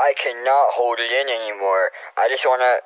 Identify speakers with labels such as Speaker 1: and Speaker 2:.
Speaker 1: I cannot hold it in anymore. I just wanna.